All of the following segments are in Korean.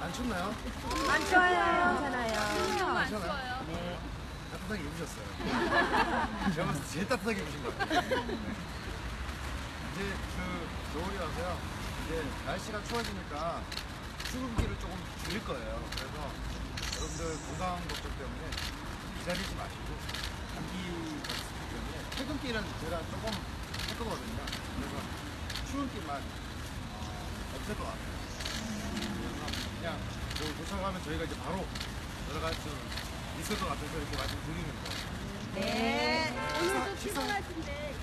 안 춥나요? 안 좋아요. 괜찮아요. 안 추워요. 네. 따뜻하게 입으셨어요. 제가 봤을 때 제일 따뜻하게 입으신 것 같아요. 이제 그 겨울이 와서요. 이제 날씨가 추워지니까 출근길을 조금 줄일 거예요. 그래서 여러분들 건강 걱정 때문에 기다리지 마시고 감기가 있기 때문에 퇴근길은 제가 조금 할 거거든요. 그래서 출근길만 어, 없앨 것 같아요. 도착하면 저희가 이제 바로 들어갈 수 있을 것 같아서 이렇게 말씀드리는 거예요. 네. 오늘도 피곤할 텐데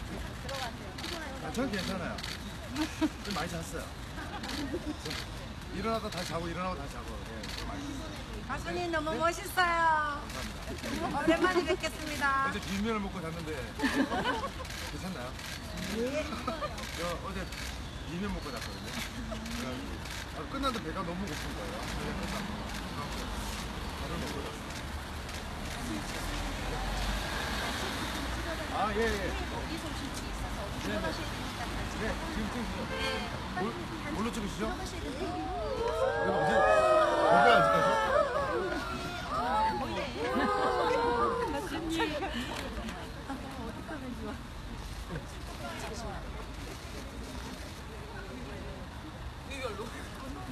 들어가세요. 피곤해요. 아, 전 괜찮아요. 좀 많이 잤어요. 일어나다 다시 자고 일어나고 다시 자고. 예, 좀 많이 잤어요. 가수님 너무 멋있어요. 감사합니다. 오랜만에 뵙겠습니다. 어제 비빔면을 먹고 잤는데 괜찮나요? 저 어제 비빔면 먹고 잤거든요. 그래가지고 아, 끝났는데 배가 너무 고픈 거예요. 먹고 잤어요. 아, 예, 예. 어디서 있어서 되니까 같이 네, 지금 찍으시죠. 뭘, 뭘로 찍으시죠? 이거 어디, 어디 앉을까요?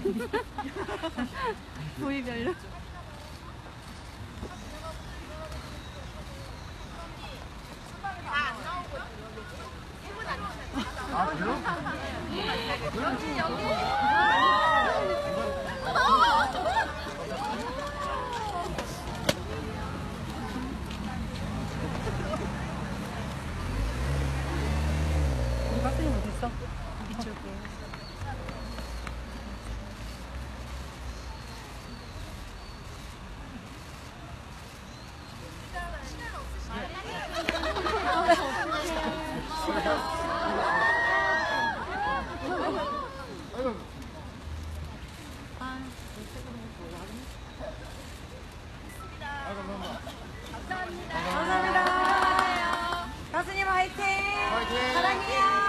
부위별로. 아, 그래요? 가수님 어디 있어? 이쪽에. 화이팅! 화이팅! 사랑해요!